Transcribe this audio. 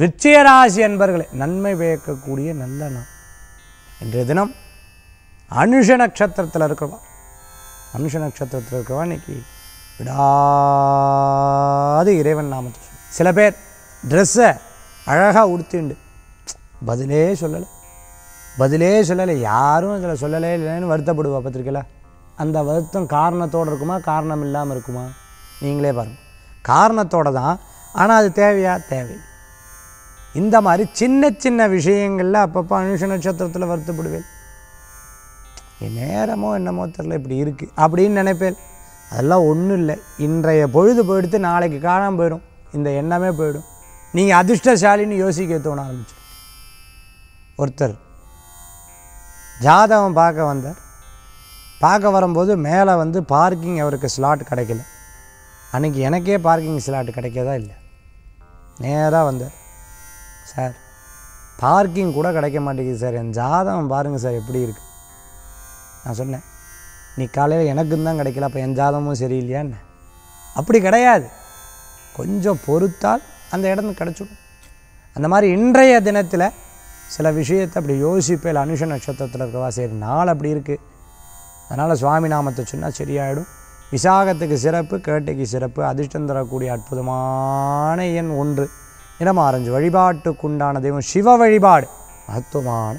விச்சயராசி என்பர்களே நன்மை வியக்கக்கூடிய நல்ல நாள். இன்றைய தினம் அனுஷ நட்சத்திரத்தில் இருக்கிறவா அனுஷ நட்சத்திரத்தில் இருக்கிறவா இன்னைக்கு விடாது இறைவன் நாமத்தை சொல்லு. சில பேர் ட்ரெஸ்ஸை அழகாக உடுத்திண்டு. பதிலே சொல்லலை. பதிலே சொல்லலை. யாரும் அதில் சொல்லலே இல்லைன்னு வருத்தப்படுவா பார்த்துருக்கீங்களா? அந்த வருத்தம் காரணத்தோடு இருக்குமா? காரணம் இல்லாமல் இருக்குமா? நீங்களே பாருங்கள் காரணத்தோடு தான். ஆனால் அது தேவையா? தேவை இந்த மாதிரி சின்ன சின்ன விஷயங்களில் அப்பப்போ அனுஷ நட்சத்திரத்தில் வருத்தப்படுவேன். என் நேரமோ என்னமோ தெரில இப்படி இருக்குது அப்படின்னு நினைப்பேன். அதெல்லாம் ஒன்றும் இல்லை. இன்றைய பொழுது போயிடுத்து நாளைக்கு காணாமல் போயிடும். இந்த எண்ணமே போயிடும். நீங்கள் அதிர்ஷ்டசாலின்னு யோசிக்க தோண ஆரம்பிச்சு ஒருத்தர் ஜாதகம் பார்க்க வந்தார். பார்க்க வரும்போது மேலே வந்து பார்க்கிங் அவருக்கு ஸ்லாட் கிடைக்கல. அன்றைக்கி எனக்கே பார்க்கிங் ஸ்லாட் கிடைக்கதா இல்லை? நேராக வந்தார். சார் பார்க்கிங் கூட கிடைக்க மாட்டேங்குது சார். என் ஜாதகம் பாருங்கள் சார் எப்படி இருக்குது நான் சொன்னேன் நீ காலையில் எனக்கும் தான் கிடைக்கல அப்போ என் ஜாதகமும் சரியில்லையான்னு அப்படி கிடையாது. கொஞ்சம் பொறுத்தால் அந்த இடம் கிடச்சிடும். அந்த மாதிரி இன்றைய தினத்தில் சில விஷயத்தை அப்படி யோசிப்பேல் அனுஷ நட்சத்திரத்தில் இருக்கவா சரி நாள் அப்படி இருக்குது அதனால் சுவாமி நாமத்தை சொன்னால் சரியாயிடும். விசாகத்துக்கு சிறப்பு கேட்டைக்கு சிறப்பு அதிர்ஷ்டம் தரக்கூடிய அற்புதமான எண் ஒன்று. இடம் ஆரஞ்சு வழிபாட்டுக்குண்டான தெய்வம் சிவ வழிபாடு. மகத்துவமான